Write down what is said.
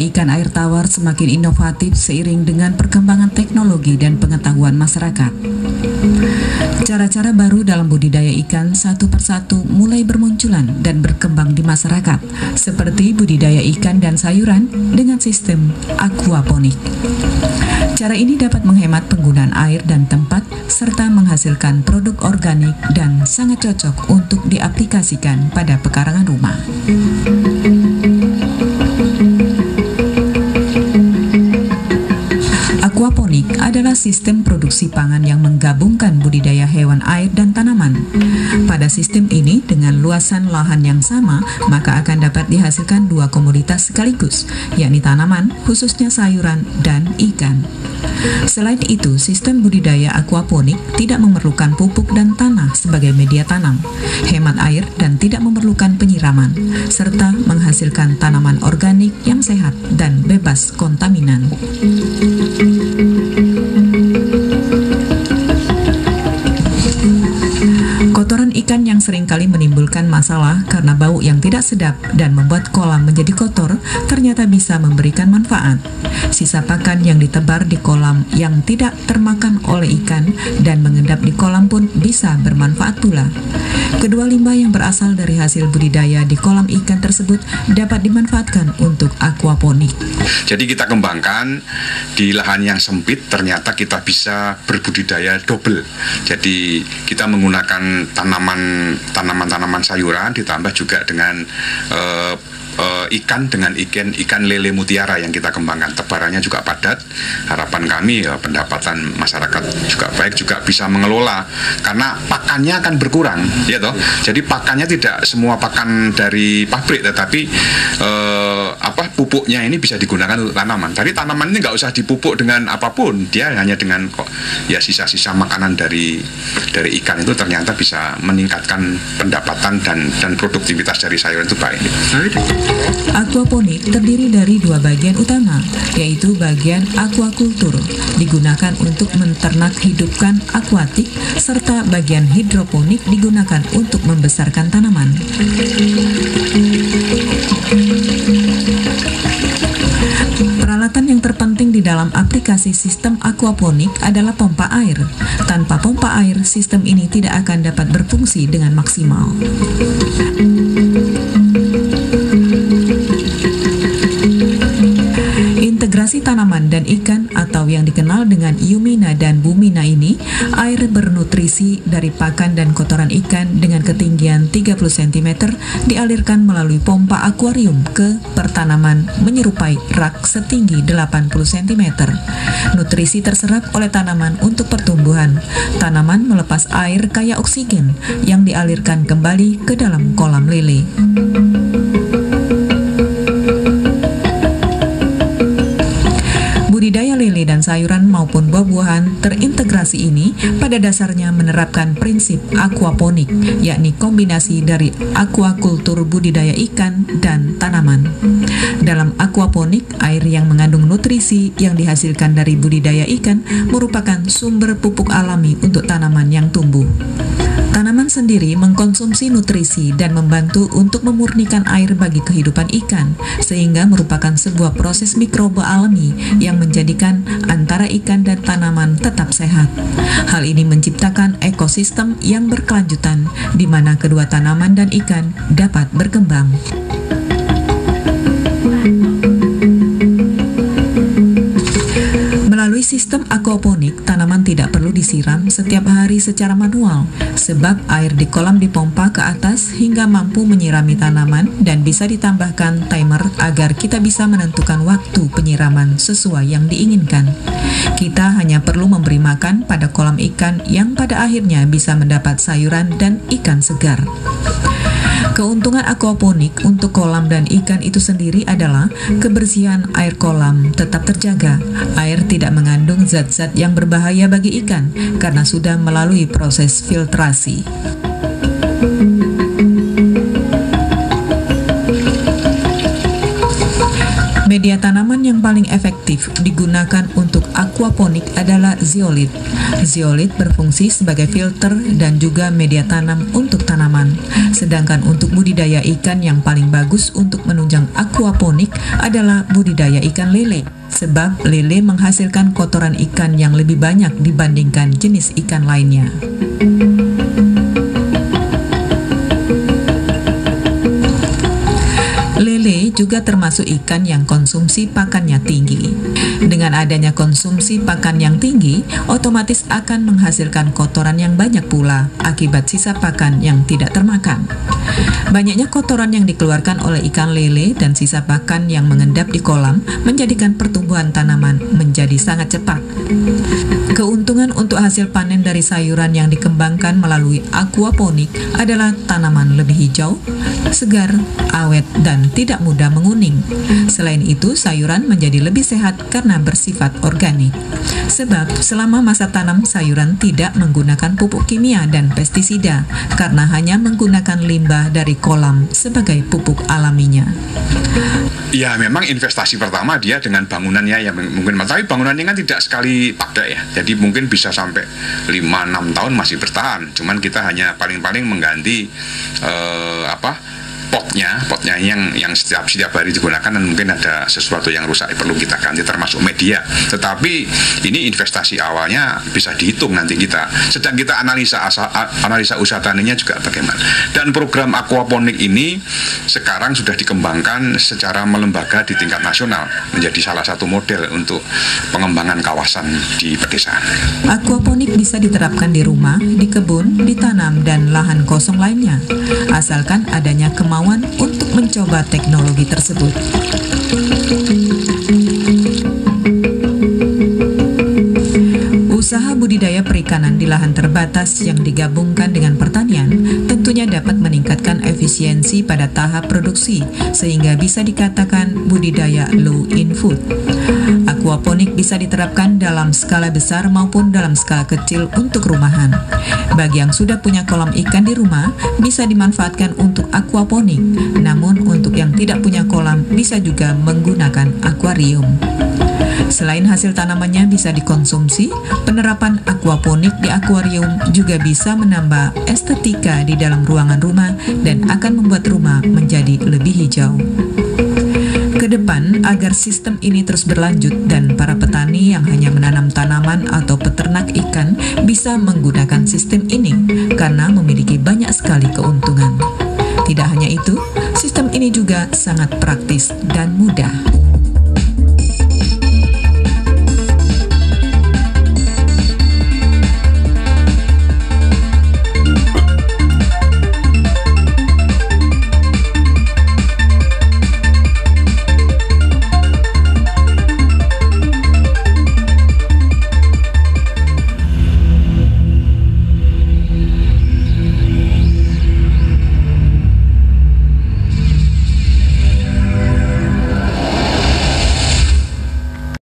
Ikan air tawar semakin inovatif seiring dengan perkembangan teknologi dan pengetahuan masyarakat. Cara-cara baru dalam budidaya ikan satu persatu mulai bermunculan dan berkembang di masyarakat, seperti budidaya ikan dan sayuran dengan sistem aquaponik. Cara ini dapat menghemat penggunaan air dan tempat serta menghasilkan produk organik dan sangat cocok untuk diaplikasikan pada pekarangan rumah. Aquaponik adalah sistem produksi pangan yang menggabungkan budidaya hewan air dan tanaman. Pada sistem ini, dengan luasan lahan yang sama, maka akan dapat dihasilkan dua komoditas sekaligus, yakni tanaman, khususnya sayuran, dan ikan. Selain itu, sistem budidaya aquaponik tidak memerlukan pupuk dan tanah sebagai media tanam, hemat air dan tidak memerlukan penyiraman, serta menghasilkan tanaman organik yang sehat dan bebas kontaminan. Ikan yang sering kali menimbulkan masalah karena bau yang tidak sedap dan membuat kolam menjadi kotor ternyata bisa memberikan manfaat. Sisa pakan yang ditebar di kolam yang tidak termakan oleh ikan dan mengendap di kolam pun bisa bermanfaat pula. Kedua limbah yang berasal dari hasil budidaya di kolam ikan tersebut dapat dimanfaatkan untuk aquaponik. Jadi kita kembangkan di lahan yang sempit ternyata kita bisa berbudidaya double. Jadi kita menggunakan tanaman tanaman-tanaman sayuran ditambah juga dengan uh, ikan dengan ikan ikan lele mutiara yang kita kembangkan. Tebarannya juga padat. Harapan kami ya pendapatan masyarakat juga baik juga bisa mengelola. Karena pakannya akan berkurang ya toh. Jadi pakannya tidak semua pakan dari pabrik tetapi uh, apa pupuknya ini bisa digunakan untuk tanaman tapi tanaman ini nggak usah dipupuk dengan apa pun dia hanya dengan kok ya sisa-sisa makanan dari dari ikan itu ternyata bisa meningkatkan pendapatan dan dan produktivitas dari sayuran itu baik. Aquaponik terdiri dari dua bagian utama, yaitu bagian aquakultur, digunakan untuk menternak hidupkan akuatik, serta bagian hidroponik digunakan untuk membesarkan tanaman. Di dalam aplikasi sistem aquaponik adalah pompa air. Tanpa pompa air, sistem ini tidak akan dapat berfungsi dengan maksimal. Integrasi tanaman dan ikan atau yang dikenal dengan Yumina dan Bumina ini, air bernutrisi dari pakan dan kotoran ikan dengan ketinggian 30 cm dialirkan melalui pompa akuarium ke pertanaman menyerupai rak setinggi 80 cm. Nutrisi terserap oleh tanaman untuk pertumbuhan. Tanaman melepas air kaya oksigen yang dialirkan kembali ke dalam kolam lele. Lele dan sayuran maupun buah-buahan terintegrasi ini pada dasarnya menerapkan prinsip aquaponik, yakni kombinasi dari aquakultur budidaya ikan dan tanaman. Dalam aquaponik, air yang mengandung nutrisi yang dihasilkan dari budidaya ikan merupakan sumber pupuk alami untuk tanaman yang tumbuh. Sendiri mengkonsumsi nutrisi dan membantu untuk memurnikan air bagi kehidupan ikan, sehingga merupakan sebuah proses mikroba alami yang menjadikan antara ikan dan tanaman tetap sehat. Hal ini menciptakan ekosistem yang berkelanjutan, di mana kedua tanaman dan ikan dapat berkembang. Sistem aquaponik, tanaman tidak perlu disiram setiap hari secara manual, sebab air di kolam dipompa ke atas hingga mampu menyirami tanaman dan bisa ditambahkan timer agar kita bisa menentukan waktu penyiraman sesuai yang diinginkan. Kita hanya perlu memberi makan pada kolam ikan yang pada akhirnya bisa mendapat sayuran dan ikan segar. Keuntungan aquaponik untuk kolam dan ikan itu sendiri adalah kebersihan air kolam tetap terjaga. Air tidak mengandung zat-zat yang berbahaya bagi ikan karena sudah melalui proses filtrasi. Media tanaman yang paling efektif digunakan untuk aquaponik adalah zeolit. Zeolit berfungsi sebagai filter dan juga media tanam untuk tanaman. Sedangkan untuk budidaya ikan yang paling bagus untuk menunjang aquaponik adalah budidaya ikan lele. Sebab lele menghasilkan kotoran ikan yang lebih banyak dibandingkan jenis ikan lainnya. Juga termasuk ikan yang konsumsi pakannya tinggi. Dengan adanya konsumsi pakan yang tinggi, otomatis akan menghasilkan kotoran yang banyak pula akibat sisa pakan yang tidak termakan. Banyaknya kotoran yang dikeluarkan oleh ikan lele dan sisa pakan yang mengendap di kolam menjadikan pertumbuhan tanaman menjadi sangat cepat. Keuntungan untuk hasil panen dari sayuran yang dikembangkan melalui aquaponik adalah tanaman lebih hijau, segar, awet, dan tidak mudah menguning. Selain itu, sayuran menjadi lebih sehat karena bersifat organik. Sebab selama masa tanam sayuran tidak menggunakan pupuk kimia dan pestisida karena hanya menggunakan limbah dari kolam sebagai pupuk alaminya. Ya memang investasi pertama dia dengan bangunannya ya mungkin tapi bangunannya kan tidak sekali pakai ya. Jadi mungkin bisa sampai 5-6 tahun masih bertahan. Cuman kita hanya paling-paling mengganti eh, apa potnya potnya yang yang setiap setiap hari digunakan dan mungkin ada sesuatu yang rusak perlu kita ganti termasuk media. Tetapi ini investasi awalnya bisa dihitung nanti kita. Sedang kita analisa asa, analisa usaha taninya juga bagaimana. Dan program aquaponik ini sekarang sudah dikembangkan secara melembaga di tingkat nasional menjadi salah satu model untuk pengembangan kawasan di pedesaan. Aquaponik bisa diterapkan di rumah, di kebun, ditanam dan lahan kosong lainnya asalkan adanya kemauan kemauan untuk mencoba teknologi tersebut. Usaha budidaya perikanan di lahan terbatas yang digabungkan dengan pertanian tentunya dapat meningkatkan efisiensi pada tahap produksi sehingga bisa dikatakan budidaya low input. Aquaponik bisa diterapkan dalam skala besar maupun dalam skala kecil untuk rumahan. Bagi yang sudah punya kolam ikan di rumah, bisa dimanfaatkan untuk aquaponik. Namun untuk yang tidak punya kolam, bisa juga menggunakan akuarium. Selain hasil tanamannya bisa dikonsumsi, penerapan aquaponik di akuarium juga bisa menambah estetika di dalam ruangan rumah dan akan membuat rumah menjadi lebih hijau depan agar sistem ini terus berlanjut dan para petani yang hanya menanam tanaman atau peternak ikan bisa menggunakan sistem ini karena memiliki banyak sekali keuntungan. Tidak hanya itu, sistem ini juga sangat praktis dan mudah.